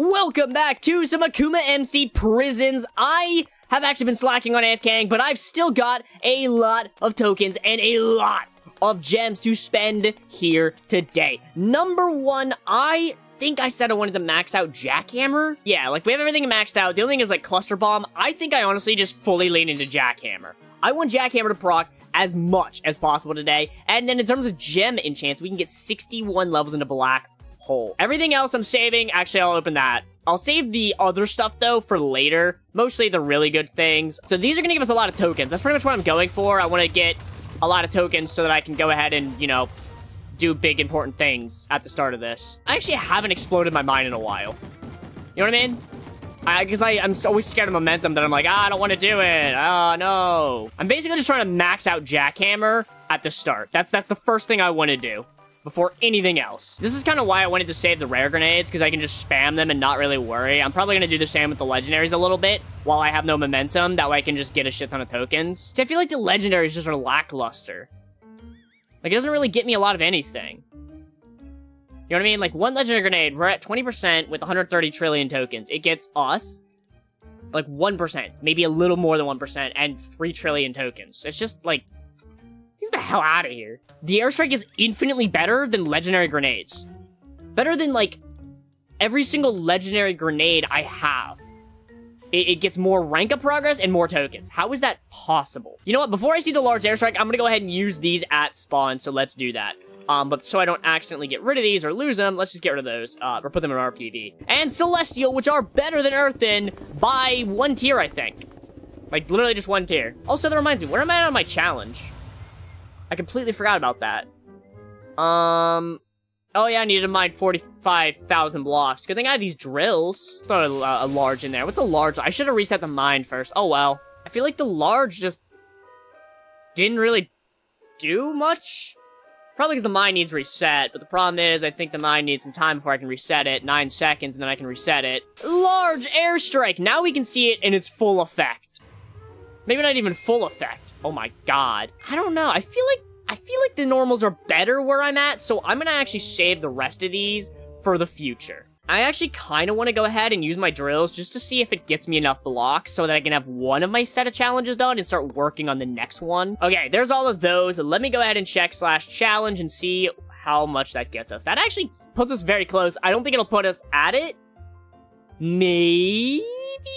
Welcome back to some Akuma MC Prisons. I have actually been slacking on AFKing, but I've still got a lot of tokens and a lot of gems to spend here today. Number one, I think I said I wanted to max out Jackhammer. Yeah, like we have everything maxed out. The only thing is like Cluster Bomb. I think I honestly just fully lean into Jackhammer. I want Jackhammer to proc as much as possible today. And then in terms of gem enchants, we can get 61 levels into Black Hole. Everything else I'm saving, actually I'll open that. I'll save the other stuff though for later. Mostly the really good things. So these are going to give us a lot of tokens. That's pretty much what I'm going for. I want to get a lot of tokens so that I can go ahead and, you know, do big important things at the start of this. I actually haven't exploded my mind in a while. You know what I mean? Because I, I, I'm always scared of momentum that I'm like, ah, I don't want to do it. Oh, no. I'm basically just trying to max out Jackhammer at the start. That's, that's the first thing I want to do before anything else. This is kind of why I wanted to save the rare grenades, because I can just spam them and not really worry. I'm probably going to do the same with the legendaries a little bit, while I have no momentum. That way I can just get a shit ton of tokens. See, I feel like the legendaries just are lackluster. Like, it doesn't really get me a lot of anything. You know what I mean? Like, one legendary grenade, we're at 20% with 130 trillion tokens. It gets us, like, 1%, maybe a little more than 1%, and 3 trillion tokens. It's just, like, get the hell out of here. The airstrike is infinitely better than legendary grenades. Better than, like, every single legendary grenade I have. It, it, gets more rank up progress and more tokens. How is that possible? You know what? Before I see the large airstrike, I'm gonna go ahead and use these at spawn, so let's do that. Um, but so I don't accidentally get rid of these or lose them, let's just get rid of those, uh, or put them in RPD. And Celestial, which are better than Earthen by one tier, I think. Like, literally just one tier. Also, that reminds me, where am I on my challenge? I completely forgot about that. Um, oh yeah, I needed to mine 45,000 blocks. Good thing I have these drills. Let's throw a, a large in there. What's a large? I should have reset the mine first. Oh well. I feel like the large just didn't really do much. Probably because the mine needs reset, but the problem is I think the mine needs some time before I can reset it. Nine seconds, and then I can reset it. Large airstrike! Now we can see it in its full effect. Maybe not even full effect. Oh my god. I don't know. I feel like I feel like the normals are better where I'm at, so I'm gonna actually save the rest of these for the future. I actually kind of want to go ahead and use my drills just to see if it gets me enough blocks so that I can have one of my set of challenges done and start working on the next one. Okay, there's all of those. Let me go ahead and check slash challenge and see how much that gets us. That actually puts us very close. I don't think it'll put us at it. Maybe?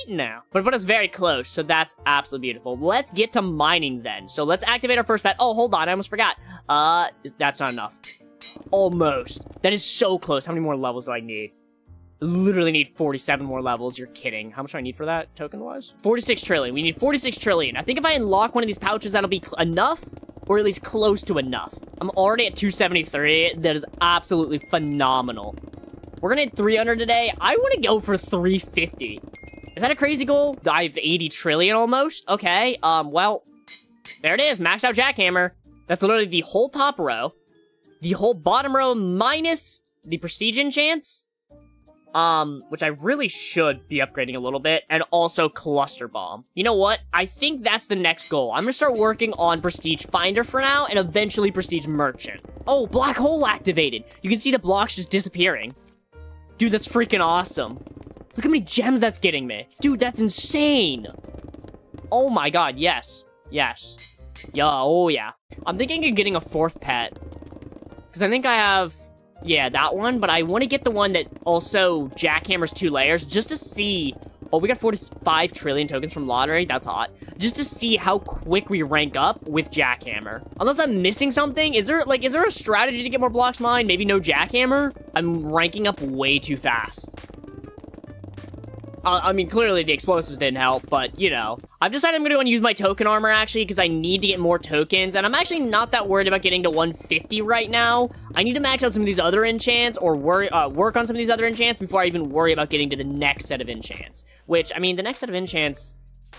No. But it put us very close, so that's absolutely beautiful. Let's get to mining then. So let's activate our first pet. Oh, hold on, I almost forgot. Uh, that's not enough. Almost. That is so close. How many more levels do I need? literally need 47 more levels. You're kidding. How much do I need for that token-wise? 46 trillion. We need 46 trillion. I think if I unlock one of these pouches, that'll be enough, or at least close to enough. I'm already at 273. That is absolutely phenomenal. We're gonna hit 300 today. I want to go for 350. Is that a crazy goal? I have 80 trillion almost. Okay, um, well, there it is. Maxed out jackhammer. That's literally the whole top row. The whole bottom row minus the prestige chance. um, which I really should be upgrading a little bit, and also Cluster Bomb. You know what? I think that's the next goal. I'm gonna start working on Prestige Finder for now, and eventually Prestige Merchant. Oh, Black Hole activated! You can see the blocks just disappearing. Dude, that's freaking awesome. Look how many gems that's getting me. Dude, that's insane! Oh my god, yes. Yes. Yeah, oh yeah. I'm thinking of getting a fourth pet. Because I think I have yeah, that one, but I want to get the one that also jackhammers two layers just to see... Oh, we got 45 trillion tokens from lottery. That's hot. Just to see how quick we rank up with jackhammer. Unless I'm missing something. Is there, like, is there a strategy to get more blocks mined? Maybe no jackhammer? I'm ranking up way too fast. Uh, I mean, clearly the explosives didn't help, but, you know. I've decided I'm going to go and use my token armor, actually, because I need to get more tokens, and I'm actually not that worried about getting to 150 right now. I need to max out some of these other enchants, or worry, uh, work on some of these other enchants before I even worry about getting to the next set of enchants. Which, I mean, the next set of enchants...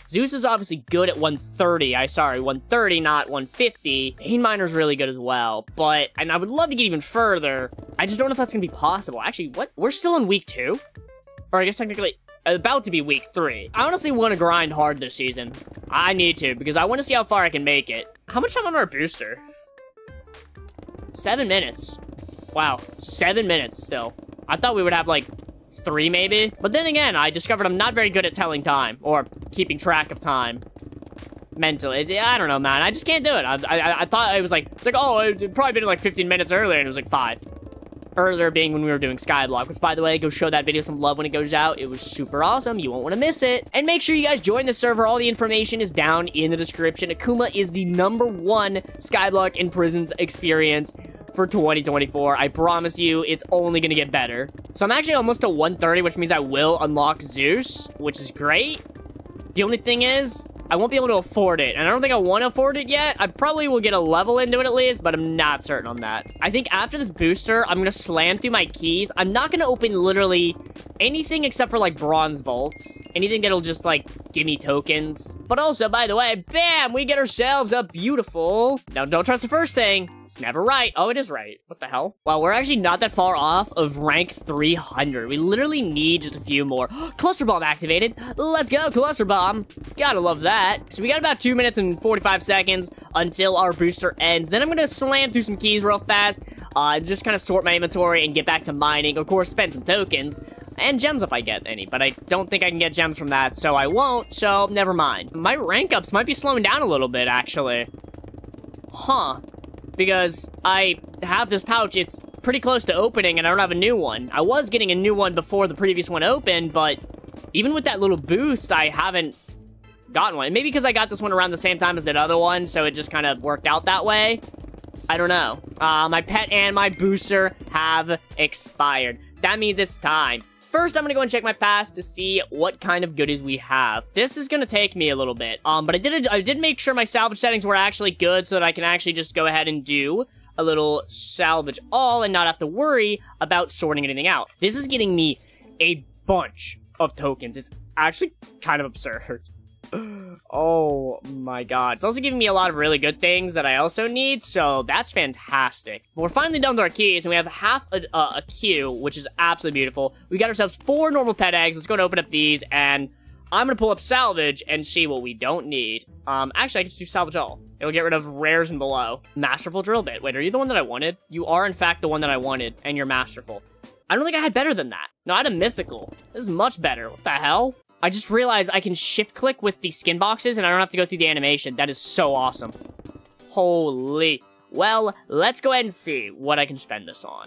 Zeus is obviously good at 130. I sorry, 130, not 150. Pain Miner's really good as well, but and I would love to get even further. I just don't know if that's gonna be possible. Actually, what? We're still in week two, or I guess technically about to be week three. I honestly want to grind hard this season. I need to, because I want to see how far I can make it. How much time on our booster? Seven minutes. Wow, seven minutes still. I thought we would have, like, three maybe. But then again, I discovered I'm not very good at telling time or keeping track of time mentally. I don't know, man. I just can't do it. I, I, I thought it was like, it's like, oh, it probably been like 15 minutes earlier, and it was like five. Earlier being when we were doing Skyblock, which by the way, go show that video some love when it goes out. It was super awesome. You won't want to miss it. And make sure you guys join the server. All the information is down in the description. Akuma is the number one Skyblock in Prisons experience for 2024. I promise you, it's only going to get better. So I'm actually almost to 130, which means I will unlock Zeus, which is great. The only thing is, I won't be able to afford it, and I don't think I want to afford it yet. I probably will get a level into it at least, but I'm not certain on that. I think after this booster, I'm going to slam through my keys. I'm not going to open literally anything except for, like, bronze vaults. Anything that'll just, like, give me tokens. But also, by the way, bam, we get ourselves a beautiful... Now, don't trust the first thing. Never right. Oh, it is right. What the hell? Well, we're actually not that far off of rank 300. We literally need just a few more. cluster bomb activated. Let's go, cluster bomb. Gotta love that. So we got about 2 minutes and 45 seconds until our booster ends. Then I'm gonna slam through some keys real fast. Uh, just kind of sort my inventory and get back to mining. Of course, spend some tokens. And gems if I get any, but I don't think I can get gems from that, so I won't, so never mind. My rank ups might be slowing down a little bit, actually. Huh because I have this pouch, it's pretty close to opening and I don't have a new one. I was getting a new one before the previous one opened, but even with that little boost, I haven't gotten one. Maybe because I got this one around the same time as that other one, so it just kind of worked out that way. I don't know. Uh, my pet and my booster have expired. That means it's time. First, I'm gonna go and check my past to see what kind of goodies we have. This is gonna take me a little bit, um, but I did I did make sure my salvage settings were actually good so that I can actually just go ahead and do a little salvage all and not have to worry about sorting anything out. This is getting me a bunch of tokens. It's actually kind of absurd. Oh my god. It's also giving me a lot of really good things that I also need, so that's fantastic. We're finally done with our keys, and we have half a, uh, a queue, which is absolutely beautiful. We got ourselves four normal pet eggs. Let's go and open up these, and I'm gonna pull up salvage and see what we don't need. Um, actually, I can just do salvage all. It'll get rid of rares and below. Masterful drill bit. Wait, are you the one that I wanted? You are, in fact, the one that I wanted, and you're masterful. I don't think I had better than that. No, I had a mythical. This is much better. What the hell? I just realized I can shift click with the skin boxes and I don't have to go through the animation. That is so awesome. Holy. Well, let's go ahead and see what I can spend this on.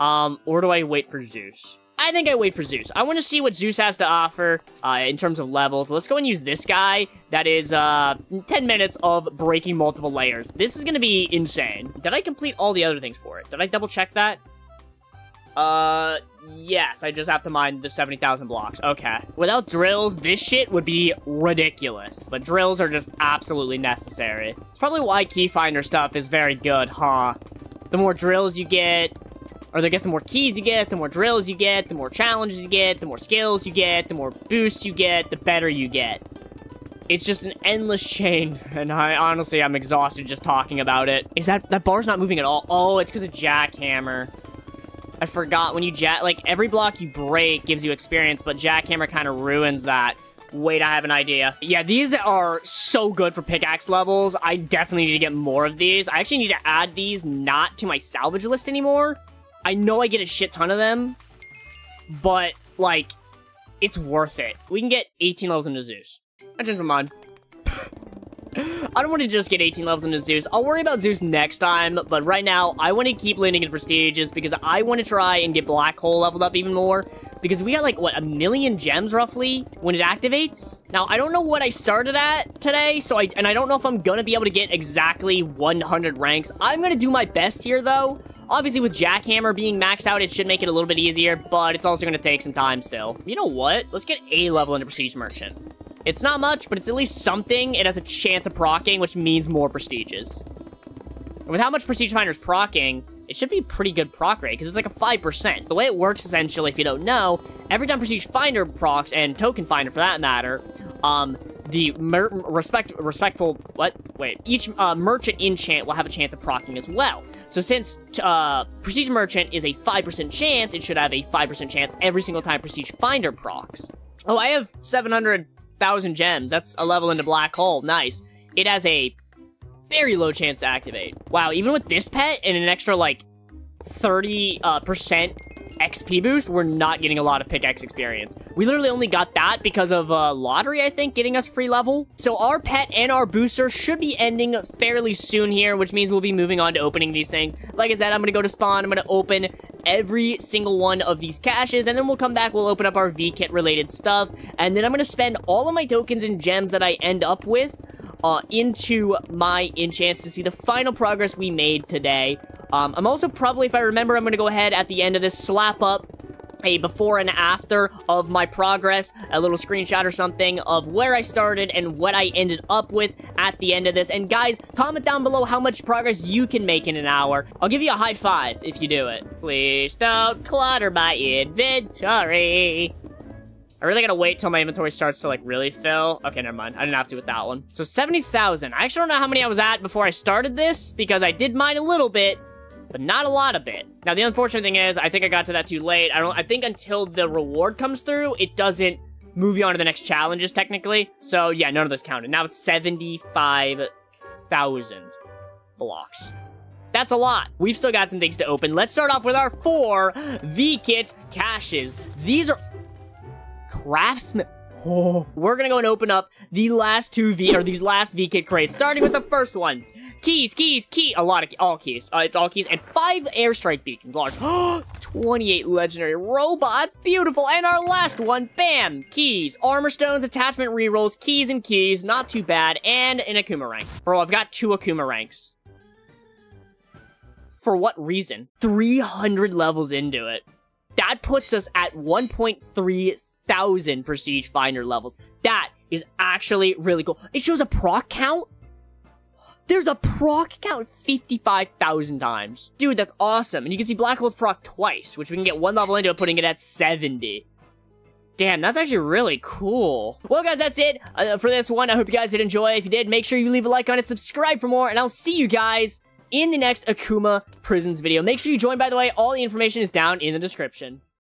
Um, or do I wait for Zeus? I think I wait for Zeus. I want to see what Zeus has to offer uh, in terms of levels. Let's go and use this guy. That is uh, 10 minutes of breaking multiple layers. This is going to be insane. Did I complete all the other things for it? Did I double check that? Uh, yes, I just have to mine the 70,000 blocks. Okay. Without drills, this shit would be ridiculous. But drills are just absolutely necessary. It's probably why Keyfinder stuff is very good, huh? The more drills you get, or I guess the more keys you get, the more drills you get, the more challenges you get, the more skills you get, the more boosts you get, the better you get. It's just an endless chain, and I honestly, I'm exhausted just talking about it. Is that, that bar's not moving at all? Oh, it's because of Jackhammer. I forgot when you jack, like, every block you break gives you experience, but Jackhammer kind of ruins that. Wait, I have an idea. Yeah, these are so good for pickaxe levels. I definitely need to get more of these. I actually need to add these not to my salvage list anymore. I know I get a shit ton of them, but, like, it's worth it. We can get 18 levels into Zeus. I changed my. I don't want to just get 18 levels into Zeus. I'll worry about Zeus next time, but right now, I want to keep landing in Prestiges because I want to try and get Black Hole leveled up even more because we got like, what, a million gems roughly when it activates? Now, I don't know what I started at today, so I, and I don't know if I'm going to be able to get exactly 100 ranks. I'm going to do my best here, though. Obviously, with Jackhammer being maxed out, it should make it a little bit easier, but it's also going to take some time still. You know what? Let's get A level into Prestige Merchant. It's not much, but it's at least something. It has a chance of procking, which means more prestiges. And with how much Prestige Finder's procking, it should be pretty good proc rate, because it's like a 5%. The way it works, essentially, if you don't know, every time Prestige Finder procs, and Token Finder for that matter, um, the respect respectful, what? Wait, each uh, merchant enchant will have a chance of procking as well. So since uh, Prestige Merchant is a 5% chance, it should have a 5% chance every single time Prestige Finder procs. Oh, I have 700 thousand gems. That's a level into black hole. Nice. It has a very low chance to activate. Wow, even with this pet and an extra like 30 uh, percent XP boost, we're not getting a lot of pickaxe experience. We literally only got that because of uh, lottery, I think, getting us free level. So our pet and our booster should be ending fairly soon here, which means we'll be moving on to opening these things. Like I said, I'm going to go to spawn. I'm going to open every single one of these caches, and then we'll come back. We'll open up our V-Kit related stuff, and then I'm to spend all of my tokens and gems that I end up with uh, into my enchants to see the final progress we made today. Um, I'm also probably, if I remember, I'm going to go ahead at the end of this, slap up a before and after of my progress, a little screenshot or something of where I started and what I ended up with at the end of this. And guys, comment down below how much progress you can make in an hour. I'll give you a high five if you do it. Please don't clutter my inventory. I really gotta wait till my inventory starts to, like, really fill. Okay, never mind. I didn't have to with that one. So, 70,000. I actually don't know how many I was at before I started this, because I did mine a little bit, but not a lot of it. Now, the unfortunate thing is, I think I got to that too late. I don't- I think until the reward comes through, it doesn't move you on to the next challenges, technically. So, yeah, none of this counted. Now it's 75,000 blocks. That's a lot. We've still got some things to open. Let's start off with our four V-Kit caches. These are craftsman. Oh, we're gonna go and open up the last two V or these last V kit crates, starting with the first one. Keys, keys, key. A lot of key, all keys. Uh, it's all keys and five airstrike beacons. Large. 28 legendary robots. Beautiful. And our last one. Bam. Keys, armor stones, attachment rerolls, keys and keys. Not too bad. And an Akuma rank. Bro, I've got two Akuma ranks. For what reason? 300 levels into it. That puts us at 1.3 thousand prestige finder levels. That is actually really cool. It shows a proc count. There's a proc count 55,000 times. Dude, that's awesome. And you can see Black Hole's proc twice, which we can get one level into it, putting it at 70. Damn, that's actually really cool. Well, guys, that's it uh, for this one. I hope you guys did enjoy. If you did, make sure you leave a like on it, subscribe for more, and I'll see you guys in the next Akuma Prisons video. Make sure you join, by the way. All the information is down in the description.